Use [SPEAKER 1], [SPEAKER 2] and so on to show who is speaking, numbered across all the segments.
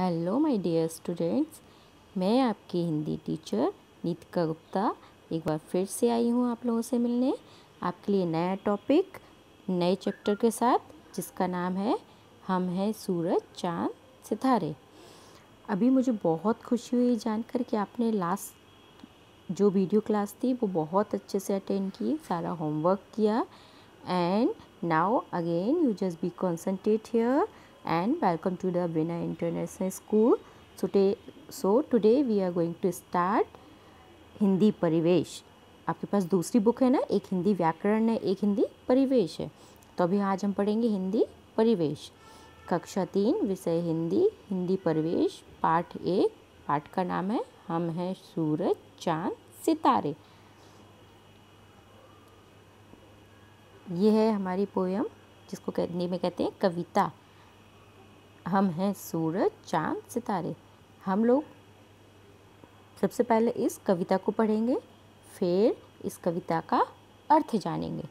[SPEAKER 1] Hello my dear students मैं आपकी Hindi teacher Nitika Gupta एक बार फिर से आई हूँ आप लोगों से मिलने। आपके लिए नया टॉपिक नए चैप्टर के साथ, जिसका नाम है, हम हैं सूरज, चाँद, सितारे। अभी मुझे बहुत खुशी हुई जानकर कि आपने लास्ट जो वीडियो क्लास थी, वो बहुत अच्छे से अटेंड की, सारा होमवर्क किया। And now again you just be concentrate here and welcome to the Vinay International School. So so today we are going to start Hindi परिवेश आपके पास दूसरी बुक है ना? एक हिंदी व्याकरण है, एक हिंदी परिवेश है। तो अभी आज हम पढ़ेंगे हिंदी परिवेश। कक्षा तीन, विषय हिंदी हिंदी परिवेश, पाठ एक। पाठ का नाम है, हम हैं सूरज, चाँद, सितारे। ये है हमारी पोयम जिसको हिंदी में कहते हैं कविता। हम हैं सूरज, चाँद, सितारे। हम लोग सबसे पहले इस कविता को पढ़ेंगे, फिर इस कविता का अर्थ जानेंगे।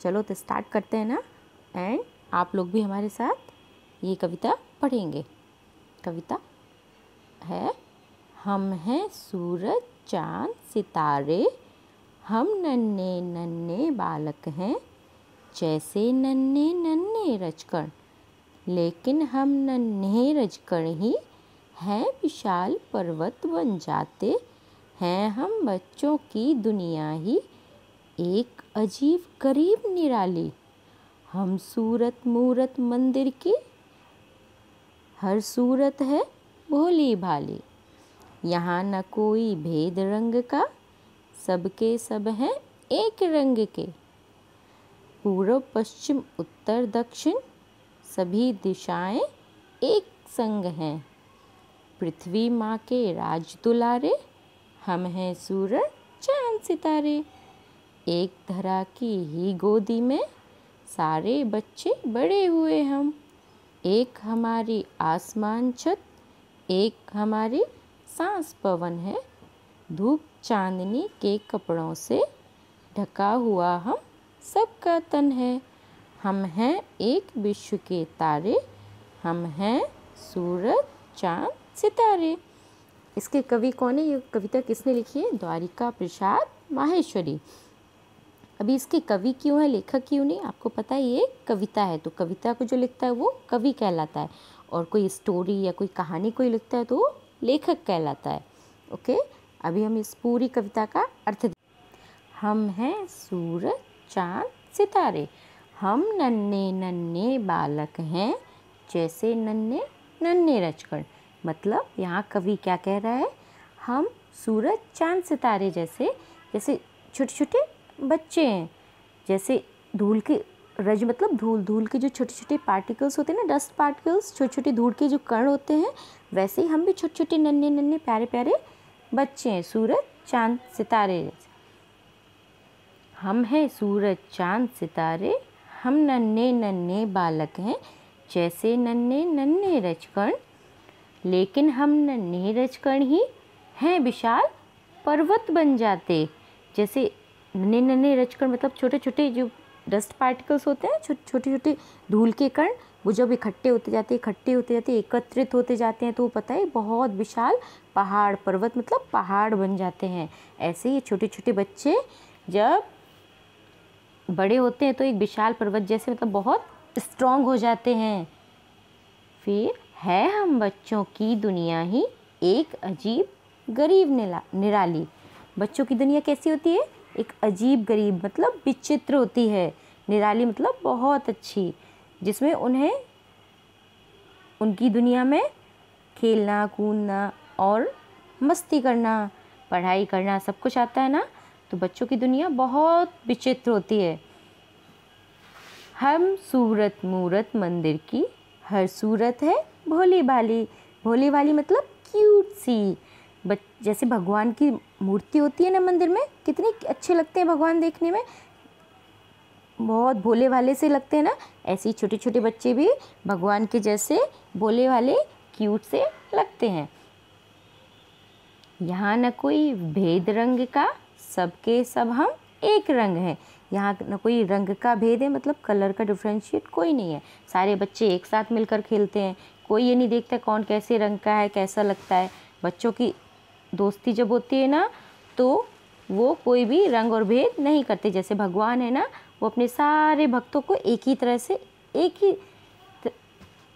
[SPEAKER 1] चलो तो स्टार्ट करते हैं ना। एंड आप लोग भी हमारे साथ ये कविता पढ़ेंगे। कविता है, हम हैं सूरज, चाँद, सितारे। हम नन्हे नन्हे बालक हैं। जैसे नन्हे नन्हे रचकण लेकिन हम नन्हे रजकण ही हैं, विशाल पर्वत बन जाते हैं। हम बच्चों की दुनिया ही एक अजीब गरीब निराली। हम सूरत मूरत मंदिर की, हर सूरत है भोली भाली। यहाँ न कोई भेद रंग का, सबके सब हैं एक रंग के। पूर्व, पश्चिम, उत्तर, दक्षिण सभी दिशाएँ एक संग हैं। पृथ्वी माँ के राज दुलारे, हम हैं सूरज, चाँद सितारे। एक धरा की ही गोदी में सारे बच्चे बड़े हुए हम। एक हमारी आसमान छत, एक हमारी सांस पवन है। धूप चांदनी के कपड़ों से ढका हुआ हम सबका तन है। हम हैं एक विश्व के तारे, हम हैं सूरज, चाँद, सितारे। इसके कवि कौन है? ये कविता किसने लिखी है? द्वारिका प्रसाद माहेश्वरी। अभी इसके कवि क्यों है, लेखक क्यों नहीं? आपको पता है, ये कविता है तो कविता को जो लिखता है वो कवि कहलाता है। और कोई स्टोरी या कोई कहानी कोई लिखता है तो वो लेखक कहलाता है। ओके अभी हम इस पूरी कविता का अर्थ हम हैं सूरज, चाँद, सितारे। हम नन्हे नन्हे बालक हैं, जैसे नन्हे नन्हे रचकण मतलब यहाँ कवि क्या कह रहा है? हम सूरज, चाँद, सितारे जैसे जैसे छोटे छोटे बच्चे हैं। जैसे धूल के रज मतलब धूल धूल के जो छोटे छोटे पार्टिकल्स होते हैं ना डस्ट पार्टिकल्स छोटे छोटे धूल के जो कण होते हैं, वैसे ही हम भी छोटे छोटे नन्हे नन्हे प्यारे प्यारे बच्चे हैं। सूरज, चाँद, सितारे हम हैं सूरज, चाँद, सितारे हम नन्हे नन्हे बालक हैं, जैसे नन्हे नन्हे रचकण लेकिन हम नन्हे रचकण ही हैं, विशाल पर्वत बन जाते। जैसे नन्हे नन्हे रचकण मतलब छोटे छोटे जो डस्ट पार्टिकल्स होते हैं छोटे छोटे छोटे धूल के कण, वो जब इकट्ठे होते जाते, इकट्ठे होते जाते, एकत्रित होते जाते हैं तो वो पता है, बहुत विशाल पहाड़ पर्वत मतलब पहाड़ बन जाते हैं। ऐसे ही छोटे छोटे बच्चे जब बड़े होते हैं तो एक विशाल पर्वत जैसे मतलब बहुत स्ट्रॉन्ग हो जाते हैं। फिर है हम बच्चों की दुनिया ही एक अजीब गरीब निराली। बच्चों की दुनिया कैसी होती है? एक अजीब गरीब मतलब विचित्र होती है। निराली मतलब बहुत अच्छी, जिसमें उन्हें, उनकी दुनिया में खेलना, कूदना और मस्ती करना, पढ़ाई करना सब कुछ आता है ना? तो बच्चों की दुनिया बहुत विचित्र होती है। हम सूरत मूरत मंदिर की हर सूरत है भोली भाली। भोली भाली मतलब क्यूट सी। बच जैसे भगवान की मूर्ति होती है ना मंदिर में, कितने अच्छे लगते हैं भगवान देखने में। बहुत भोले वाले से लगते हैं ना। ऐसे ही छोटे छोटे बच्चे भी भगवान के जैसे भोले वाले क्यूट से लगते हैं। यहाँ न कोई भेद रंग का सबके सब हम एक रंग हैं। यहाँ न कोई रंग का भेद है मतलब कलर का डिफ्रेंशिएट कोई नहीं है। सारे बच्चे एक साथ मिलकर खेलते हैं। कोई ये नहीं देखता कौन कैसे रंग का है, कैसा लगता है। बच्चों की दोस्ती जब होती है ना तो वो कोई भी रंग और भेद नहीं करते। जैसे भगवान है ना, वो अपने सारे भक्तों को एक ही तरह से, एक ही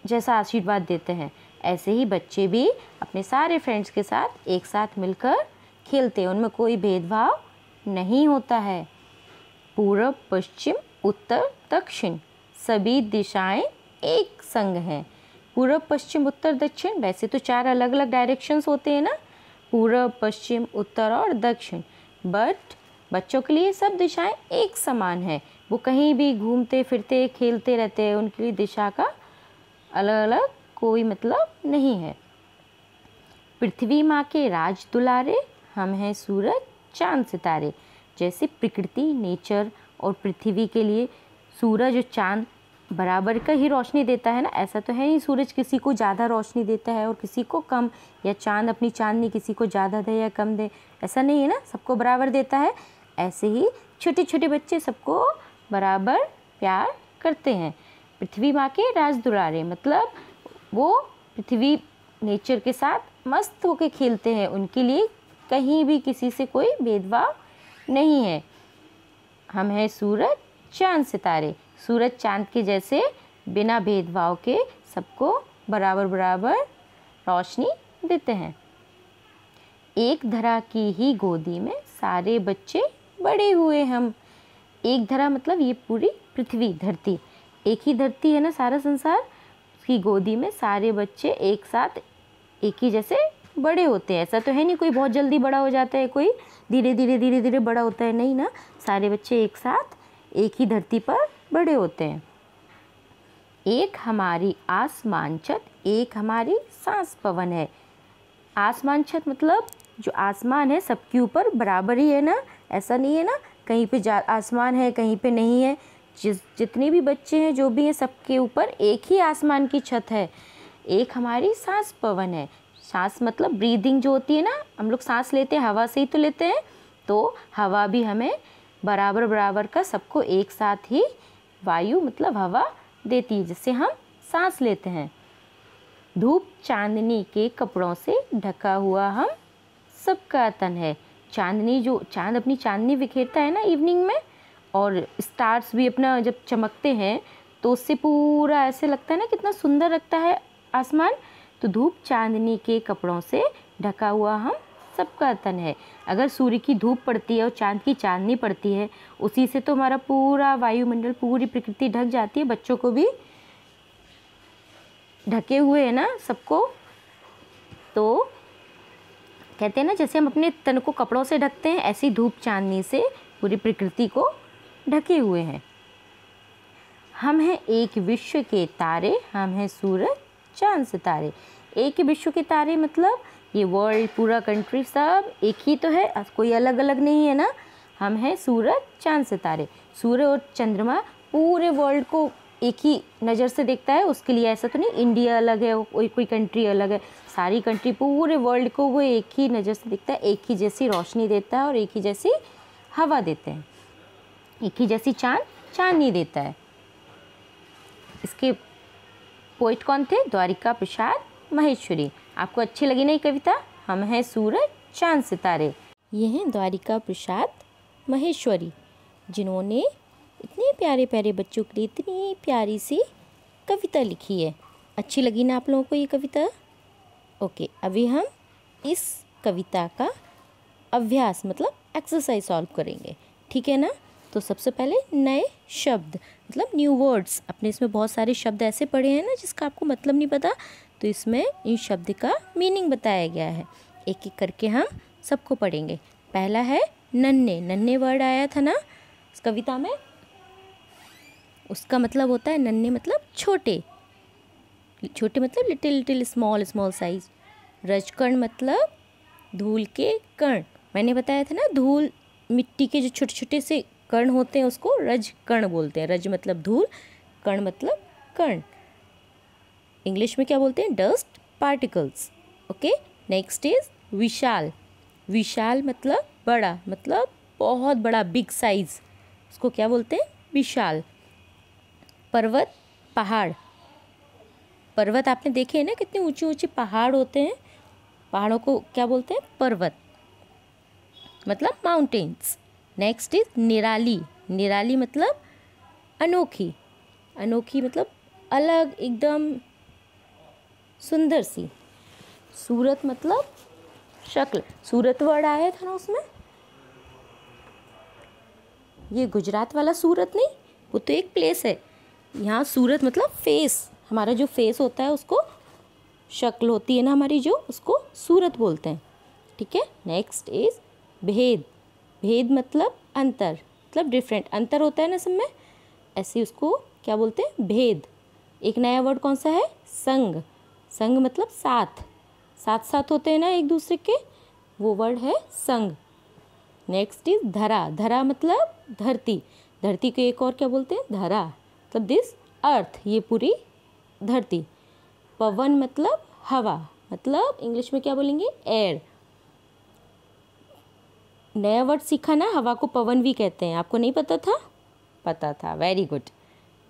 [SPEAKER 1] जैसा आशीर्वाद देते हैं। ऐसे ही बच्चे भी अपने सारे फ्रेंड्स के साथ एक साथ मिलकर खेलते हैं, उनमें कोई भेदभाव नहीं होता है। पूर्व पश्चिम, उत्तर, दक्षिण सभी दिशाएँ एक संग हैं। पूर्व पश्चिम, उत्तर, दक्षिण वैसे तो चार अलग अलग डायरेक्शंस होते हैं ना। पूर्व पश्चिम, उत्तर और दक्षिण। बट बच्चों के लिए सब दिशाएँ एक समान है। वो कहीं भी घूमते, फिरते, खेलते रहते हैं, उनके लिए दिशा का अलग अलग कोई मतलब नहीं है। पृथ्वी माँ के राज दुलारे हम हैं सूरज, चाँद सितारे। जैसे प्रकृति, नेचर और पृथ्वी के लिए सूरज और चाँद बराबर का ही रोशनी देता है ना? ऐसा तो है नहीं सूरज किसी को ज़्यादा रोशनी देता है और किसी को कम, या चाँद अपनी चांदनी किसी को ज़्यादा दे या कम दे। ऐसा नहीं है ना? सबको बराबर देता है। ऐसे ही छोटे छोटे बच्चे सबको बराबर प्यार करते हैं। पृथ्वी माँ के राज दुलारे मतलब वो पृथ्वी नेचर के साथ मस्त होके खेलते हैं। उनके लिए कहीं भी किसी से कोई भेदभाव नहीं है। हम हैं सूरज, चाँद सितारे। सूरज, चाँद के जैसे बिना भेदभाव के सबको बराबर बराबर रोशनी देते हैं। एक धरा की ही गोदी में सारे बच्चे बड़े हुए हम। एक धरा मतलब ये पूरी पृथ्वी, धरती। एक ही धरती है ना सारा संसार? उसकी गोदी में सारे बच्चे एक साथ, एक ही जैसे बड़े होते हैं, ऐसा तो है नहीं कोई बहुत जल्दी बड़ा हो जाता है, कोई धीरे धीरे धीरे धीरे बड़ा होता है, नहीं ना? सारे बच्चे एक साथ, एक ही धरती पर बड़े होते हैं। एक हमारी आसमान छत, एक हमारी सांस पवन है। आसमान छत मतलब जो आसमान है, सबके ऊपर बराबर ही है ना? ऐसा नहीं है ना? कहीं पे जा, आसमान है, कहीं पे नहीं है। जिस, जितने भी बच्चे हैं, जो भी हैं, सबके ऊपर एक ही आसमान की छत है। एक हमारी सांस पवन है। सांस मतलब ब्रीदिंग जो होती है ना, हम लोग सांस लेते हैं, हवा से ही तो लेते हैं तो हवा भी हमें बराबर बराबर का सबको एक साथ ही वायु मतलब हवा देती है, जिससे हम सांस लेते हैं। धूप चांदनी के कपड़ों से ढका हुआ हम सबका तन है। चांदनी जो, चाँद अपनी चांदनी बिखेरता है ना इवनिंग में, और स्टार्स भी अपना जब चमकते हैं तो उससे पूरा ऐसे लगता है ना कितना सुंदर लगता है आसमान तो धूप चांदनी के कपड़ों से ढका हुआ हम सबका तन है। अगर सूर्य की धूप पड़ती है और चाँद की चांदनी पड़ती है, उसी से तो हमारा पूरा वायुमंडल, पूरी प्रकृति ढक जाती है। बच्चों को भी ढके हुए है ना सबको। तो कहते हैं ना, जैसे हम अपने तन को कपड़ों से ढकते हैं, ऐसी धूप चांदनी से पूरी प्रकृति को ढके हुए हैं। हम हैं एक विश्व के तारे, हम हैं सूरज चाँद सितारे। एक ही विश्व के तारे मतलब ये वर्ल्ड पूरा कंट्री सब एक ही तो है कोई अलग अलग नहीं है ना? हम हैं सूरज, चाँद, सितारे। सूर्य और चंद्रमा पूरे वर्ल्ड को एक ही नज़र से देखता है, उसके लिए ऐसा तो नहीं इंडिया अलग है कोई कोई कंट्री अलग है। सारी कंट्री पूरे वर्ल्ड को वो एक ही नज़र से देखता है, एक ही जैसी रोशनी देता है और एक ही जैसी हवा देते हैं। एक ही जैसी चाँद चांदनी देता है। इसके पोइट कौन थे द्वारिका प्रसाद, महेश्वरी। आपको अच्छी लगी नहीं कविता? हम हैं सूरज, चाँद सितारे। ये हैं द्वारिका प्रसाद, महेश्वरी, जिन्होंने इतने प्यारे प्यारे बच्चों के लिए इतनी प्यारी सी कविता लिखी है। अच्छी लगी ना आप लोगों को ये कविता? ओके, अभी हम इस कविता का अभ्यास मतलब एक्सरसाइज सॉल्व करेंगे। ठीक है ना? तो सबसे पहले नए शब्द मतलब न्यू वर्ड्स अपने इसमें बहुत सारे शब्द ऐसे पढ़े हैं ना जिसका आपको मतलब नहीं पता तो इसमें इन शब्द का मीनिंग बताया गया है। एक एक करके हम सबको पढ़ेंगे। पहला है नन्हे। नन्हे वर्ड आया था ना? इस कविता में? उसका मतलब होता है नन्हे मतलब छोटे। छोटे मतलब little little small small size रजकण मतलब धूल के कण। मैंने बताया था ना, धूल मिट्टी के जो छोटे छोटे से कण होते हैं उसको रज कर्ण बोलते हैं। रज मतलब धूल कर्ण मतलब कर्ण इंग्लिश में क्या बोलते हैं? Dust particles okay next is विशाल। विशाल मतलब बड़ा मतलब बहुत बड़ा बिग साइज़ उसको क्या बोलते हैं? विशाल। पर्वत, पहाड़। पर्वत आपने देखे हैं ना कितने ऊँचे ऊँचे पहाड़ होते हैं? पहाड़ों को क्या बोलते हैं? पर्वत। मतलब माउंटेन्स नेक्स्ट इज़ निराली निराली मतलब अनोखी। अनोखी मतलब अलग, एकदम सुंदर सी। सूरत मतलब शक्ल। सूरत वर्ड आया था ना उसमें? ये गुजरात वाला सूरत नहीं, वो तो एक प्लेस है। यहाँ सूरत मतलब फेस हमारा जो फेस होता है उसको शक्ल होती है ना हमारी जो, उसको सूरत बोलते हैं। ठीक है? नेक्स्ट इज़ भेद। भेद मतलब अंतर मतलब डिफरेंट अंतर होता है ना सब में? ऐसे उसको क्या बोलते हैं? भेद. एक नया वर्ड कौन सा है? संग. संग मतलब साथ. साथ साथ होते हैं ना एक दूसरे के? वो वर्ड है संग. नेक्स्ट इज़ धरा. धरा मतलब धरती. धरती को एक और क्या बोलते हैं? धरा. मतलब दिस अर्थ ये पूरी धरती. पवन मतलब हवा. मतलब इंग्लिश में क्या बोलेंगे? एयर नया वर्ड सीखा ना, हवा को पवन भी कहते हैं। आपको नहीं पता था? पता था। वेरी गुड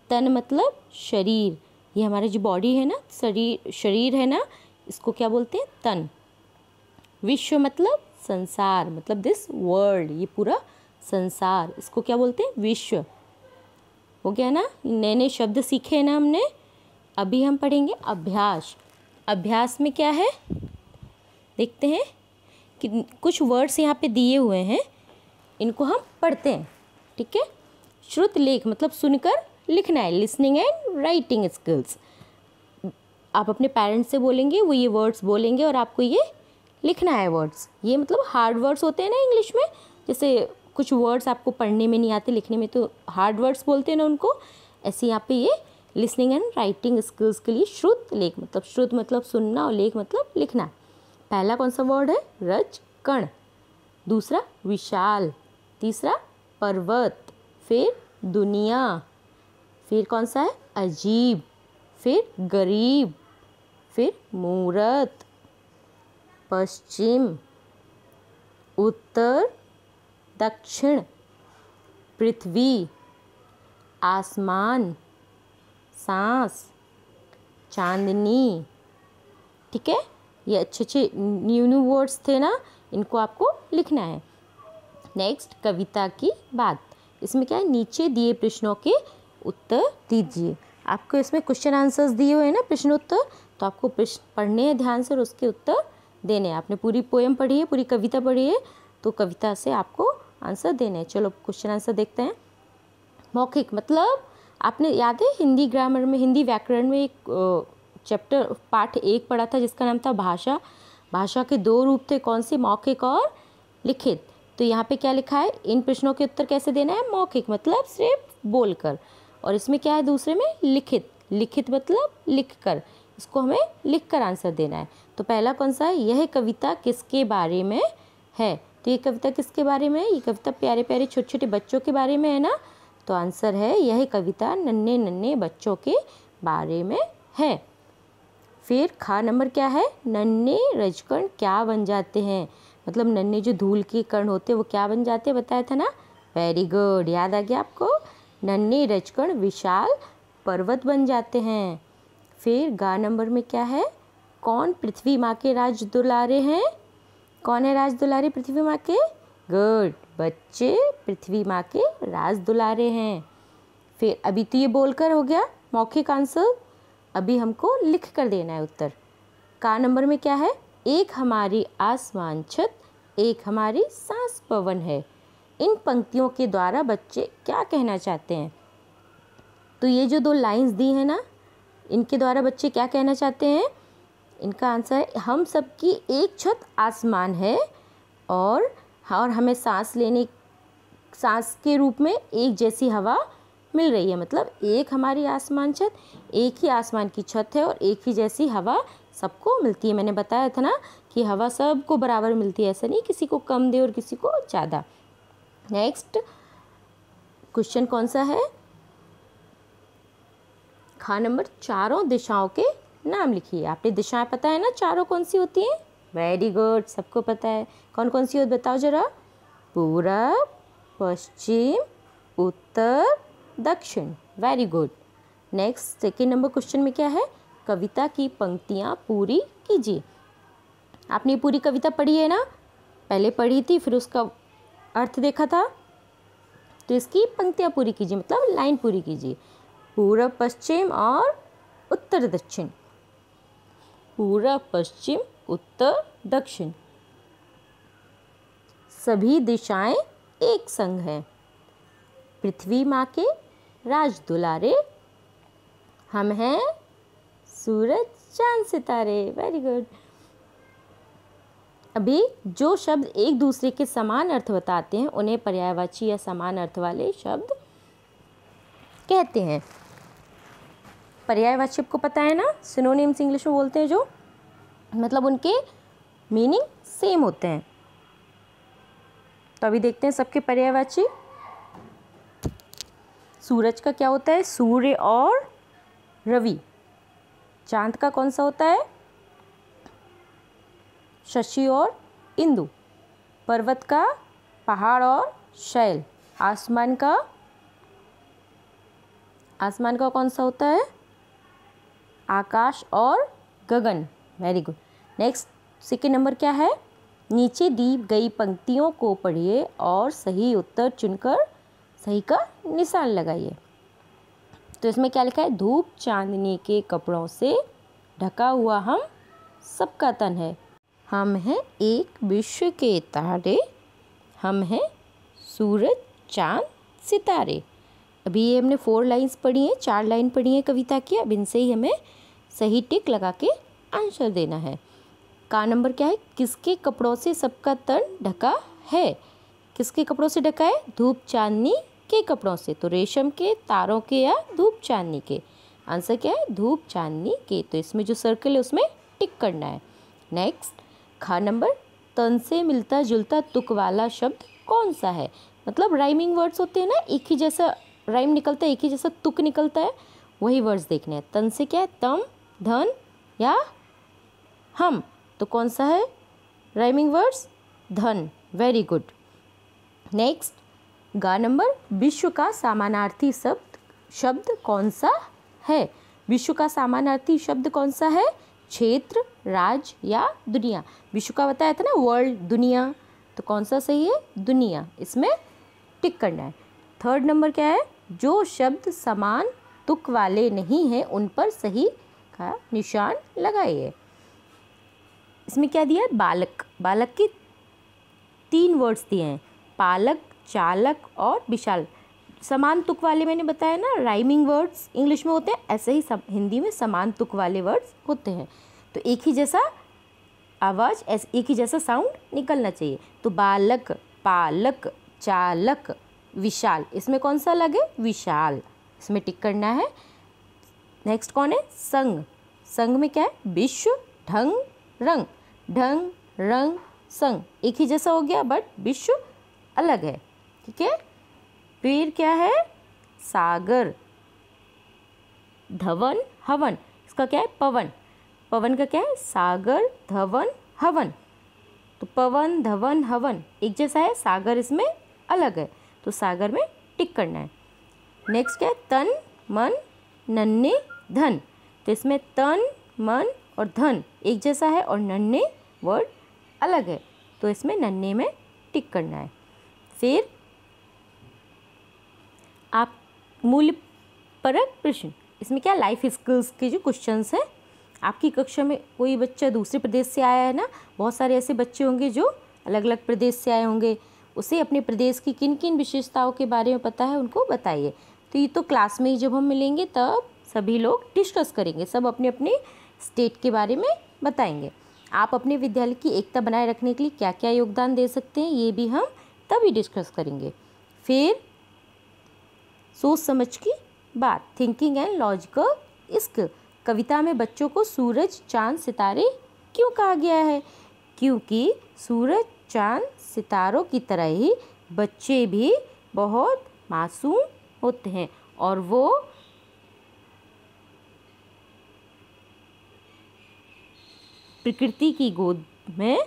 [SPEAKER 1] तन मतलब शरीर। ये हमारा जो बॉडी है ना, शरीर शरीर है ना, इसको क्या बोलते हैं? तन। विश्व मतलब संसार मतलब दिस वर्ल्ड ये पूरा संसार। इसको क्या बोलते हैं? विश्व। हो गया ना? नए नए शब्द सीखे हैं ना हमने। अभी हम पढ़ेंगे अभ्यास। अभ्यास में क्या है? देखते हैं। कुछ वर्ड्स यहाँ पे दिए हुए हैं, इनको हम पढ़ते हैं, ठीक है? श्रुत लेख मतलब सुनकर लिखना है लिसनिंग एंड राइटिंग स्किल्स आप अपने पेरेंट्स से बोलेंगे, वो ये वर्ड्स बोलेंगे और आपको ये लिखना है वर्ड्स ये मतलब हार्ड वर्ड्स होते हैं ना इंग्लिश में, जैसे कुछ वर्ड्स आपको पढ़ने में नहीं आते, लिखने में तो हार्ड वर्ड्स बोलते हैं ना उनको, ऐसे यहाँ पे ये लिसनिंग एंड राइटिंग स्किल्स के लिए श्रुत लेख मतलब श्रुत मतलब सुनना और लेख मतलब लिखना। पहला कौन सा वर्ड है? रज कण दूसरा, विशाल। तीसरा, पर्वत। फिर, दुनिया। फिर कौन सा है? अजीब। फिर, गरीब। फिर, मूरत। पश्चिम। उत्तर, दक्षिण। पृथ्वी। आसमान। सांस। चांदनी। ठीक है? ये अच्छे अच्छे न्यू न्यू वर्ड्स थे ना, इनको आपको लिखना है। नेक्स्ट कविता की बात। इसमें क्या है? नीचे दिए प्रश्नों के उत्तर दीजिए। आपको इसमें क्वेश्चन आंसर्स दिए हुए हैं ना प्रश्न उत्तर तो आपको प्रश्न पढ़ने हैं ध्यान से और उसके उत्तर देने हैं। आपने पूरी पोएम पढ़ी है, पूरी कविता पढ़ी है तो कविता से आपको आंसर देने हैं। चलो क्वेश्चन आंसर देखते हैं। मौखिक मतलब आपने याद है हिंदी ग्रामर में, हिंदी व्याकरण में एक चैप्टर, पाठ एक पढ़ा था जिसका नाम था भाषा। भाषा के दो रूप थे, कौन से? मौखिक और लिखित। तो यहाँ पे क्या लिखा है? इन प्रश्नों के उत्तर कैसे देना है? मौखिक मतलब सिर्फ़ बोलकर। और इसमें क्या है दूसरे में? लिखित। लिखित मतलब लिख कर इसको हमें लिख कर आंसर देना है। तो पहला कौन सा है? यह कविता किसके बारे में है? तो ये कविता किसके बारे में है? ये कविता प्यारे प्यारे छोटे छोटे बच्चों के बारे में है ना? तो आंसर है, यह कविता नन्हे नन्हे बच्चों के बारे में है। फिर खा नंबर क्या है? नन्हे रजकण क्या बन जाते हैं? मतलब नन्हे जो धूल के कण होते हैं, वो क्या बन जाते हैं? बताया था ना? वेरी गुड याद आ गया आपको? नन्हे रजकण विशाल पर्वत बन जाते हैं। फिर गा नंबर में क्या है? कौन पृथ्वी माँ के राज दुलारे हैं? कौन है राज दुलारे पृथ्वी माँ के? गुड बच्चे पृथ्वी माँ के राज दुलारे हैं। फिर अभी तो ये बोलकर हो गया मौखिक आंसर अभी हमको लिख कर देना है उत्तर। का नंबर में क्या है? एक हमारी आसमान छत, एक हमारी सांस पवन है। इन पंक्तियों के द्वारा बच्चे क्या कहना चाहते हैं? तो ये जो दो लाइंस दी हैं ना, इनके द्वारा बच्चे क्या कहना चाहते हैं? इनका आंसर है, हम सबकी एक छत आसमान है और और हमें सांस लेने, सांस के रूप में एक जैसी हवा मिल रही है। मतलब एक हमारी आसमान छत, एक ही आसमान की छत है और एक ही जैसी हवा सबको मिलती है। मैंने बताया था ना कि हवा सबको बराबर मिलती है, ऐसा नहीं किसी को कम दे और किसी को ज़्यादा। नेक्स्ट क्वेश्चन कौन सा है? खा नंबर चारों दिशाओं के नाम लिखिए। आपने दिशाएँ पता है ना? चारों कौन सी होती हैं? वेरी गुड सबको पता है। कौन कौन सी होती बताओ जरा। पूरब, पश्चिम, उत्तर दक्षिण very good next second number question में क्या है? कविता की पंक्तियाँ पूरी कीजिए। आपने पूरी कविता पढ़ी है ना? पहले पढ़ी थी, फिर उसका अर्थ देखा था। तो इसकी पंक्तियाँ पूरी कीजिए मतलब लाइन पूरी कीजिए। पूर्व, पश्चिम और उत्तर, दक्षिण। पूर्व, पश्चिम, उत्तर, दक्षिण। सभी दिशाएँ एक संग हैं। पृथ्वी माँ के राज दुलारे, हम हैं सूरज, चाँद, सितारे। वेरी गुड अभी जो शब्द एक दूसरे के समान अर्थ बताते हैं, उन्हें पर्यायवाची या समान अर्थ वाले शब्द कहते हैं। पर्यायवाची आपको पता है ना? सिनोनिम्स इंग्लिश में बोलते हैं जो मतलब उनके मीनिंग सेम होते हैं। तो अभी देखते हैं सबके पर्यायवाची। सूरज का क्या होता है? सूर्य और रवि। चाँद का कौन सा होता है? शशि और इंदु। पर्वत का पहाड़ और शैल। आसमान का आसमान का कौन सा होता है? आकाश और गगन। Very good next second number क्या है? नीचे दी गई पंक्तियों को पढ़िए और सही उत्तर चुनकर सही का निशान लगाइए। तो इसमें क्या लिखा है? धूप चांदनी के कपड़ों से ढका हुआ हम सबका तन है। हम हैं एक विश्व के तारे, हम हैं सूरज, चाँद, सितारे। अभी ये हमने फोर लाइंस पढ़ी हैं, चार लाइन पढ़ी हैं कविता की, अब इनसे ही हमें सही टिक लगा के आंसर देना है। का नंबर क्या है? किसके कपड़ों से सबका तन ढका है? किसके कपड़ों से ढका है? धूप चांदनी के कपड़ों से। तो रेशम के, तारों के या धूप चांदनी के? आंसर क्या है? धूप चांदनी के। तो इसमें जो सर्कल है, उसमें टिक करना है। नेक्स्ट खा नंबर तन से मिलता जुलता तुक वाला शब्द कौन सा है? मतलब राइमिंग वर्ड्स होते हैं ना, एक ही जैसा राइम निकलता है, एक ही जैसा तुक निकलता है, वही वर्ड्स देखने हैं। तन से क्या है? तम, धन या हम। तो कौन सा है? राइमिंग वर्ड्स धन। वेरी गुड नेक्स्ट गा नंबर, विश्व का सामानार्थी शब्द शब्द कौन सा है? विश्व का सामानार्थी शब्द कौन सा है? क्षेत्र राज या दुनिया। विश्व का बताया था ना वर्ल्ड दुनिया। तो कौन सा सही है? दुनिया। इसमें टिक करना है। थर्ड नंबर क्या है? जो शब्द समान तुक वाले नहीं हैं, उन पर सही का निशान लगाइए इसमें क्या दिया है? बालक। बालक के तीन वर्ड्स दिए हैं। पालक, चालक और विशाल। समान तुक वाले मैंने बताया ना राइमिंग वर्ड्स इंग्लिश में होते हैं, ऐसे ही सब हिंदी में समान तुक वाले वर्ड्स होते हैं। तो एक ही जैसा आवाज़, ऐसे, एक ही जैसा साउंड निकलना चाहिए। तो बालक, पालक, चालक, विशाल, इसमें कौन सा लगे विशाल। इसमें टिक करना है। नेक्स्ट कौन है? संग संग में क्या है? विश्व, ढंग, रंग। ढंग, रंग संग एक ही जैसा हो गया बट विश्व अलग है, ठीक है? फिर क्या है? सागर। धवन, हवन। इसका क्या है? पवन। पवन का क्या है? सागर, धवन, हवन। तो पवन, धवन, हवन एक जैसा है, सागर इसमें अलग है। तो सागर में टिक करना है। नेक्स्ट क्या है? तन, मन, नन्हे, धन। तो इसमें तन, मन और धन एक जैसा है और नन्हे वर्ड अलग है। तो इसमें नन्हे में टिक करना है। फिर आप मूल्य परक प्रश्न। इसमें क्या लाइफ स्किल्स के जो क्वेश्चंस हैं, आपकी कक्षा में कोई बच्चा दूसरे प्रदेश से आया है ना, बहुत सारे ऐसे बच्चे होंगे जो अलग अलग प्रदेश से आए होंगे। उसे अपने प्रदेश की किन किन विशेषताओं के बारे में पता है, उनको बताइए। तो ये तो क्लास में ही जब हम मिलेंगे, तब सभी लोग डिस्कस करेंगे, सब अपने अपने स्टेट के बारे में बताएँगे। आप अपने विद्यालय की एकता बनाए रखने के लिए क्या क्या योगदान दे सकते हैं, ये भी हम तभी डिस्कस करेंगे। फिर सोच समझ की बात थिंकिंग एंड लॉजिकल स्किल कविता में बच्चों को सूरज, चाँद, सितारे क्यों कहा गया है? क्योंकि सूरज, चाँद, सितारों की तरह ही बच्चे भी बहुत मासूम होते हैं और वो प्रकृति की गोद में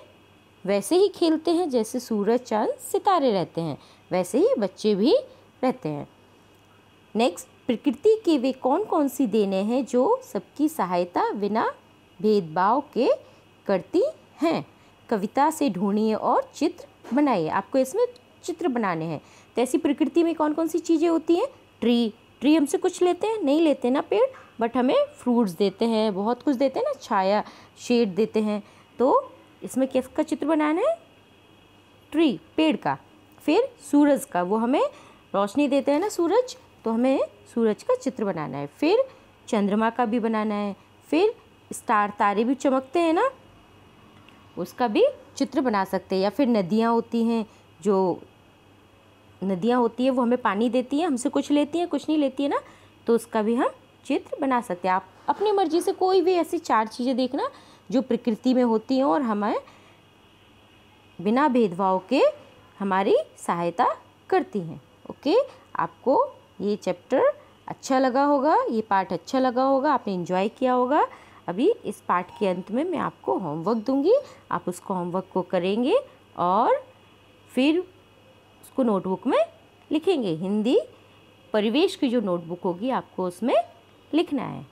[SPEAKER 1] वैसे ही खेलते हैं, जैसे सूरज चाँद सितारे रहते हैं, वैसे ही बच्चे भी रहते हैं। नेक्स्ट प्रकृति के वे कौन कौन सी देने हैं जो सबकी सहायता बिना भेदभाव के करती हैं? कविता से ढूंढिए और चित्र बनाइए। आपको इसमें चित्र बनाने हैं। तो ऐसी प्रकृति में कौन कौन सी चीज़ें होती हैं? ट्री। ट्री हमसे कुछ लेते हैं, नहीं लेते ना पेड़, बट हमें फ्रूट्स देते हैं, बहुत कुछ देते हैं ना, छाया, शेड देते हैं। तो इसमें किसका चित्र बनाना है? ट्री, पेड़ का। फिर सूरज का, वो हमें रोशनी देते हैं ना सूरज तो हमें सूरज का चित्र बनाना है। फिर चंद्रमा का भी बनाना है। फिर स्टार, तारे भी चमकते हैं ना, उसका भी चित्र बना सकते हैं। या फिर नदियाँ होती हैं, जो नदियाँ होती है, वो हमें पानी देती हैं, हमसे कुछ लेती हैं, कुछ नहीं लेती है ना तो उसका भी हम चित्र बना सकते हैं। आप अपनी मर्ज़ी से कोई भी ऐसी चार चीज़ें देखना जो प्रकृति में होती हैं और हमें बिना भेदभाव के हमारी सहायता करती हैं। ओके? आपको ये चैप्टर अच्छा लगा होगा, ये पार्ट अच्छा लगा होगा, आपने इन्जॉय किया होगा। अभी इस पार्ट के अंत में मैं आपको होमवर्क दूँगी। आप उसको होमवर्क को करेंगे और फिर उसको नोटबुक में लिखेंगे। हिंदी परिवेश की जो नोटबुक होगी, आपको उसमें लिखना है।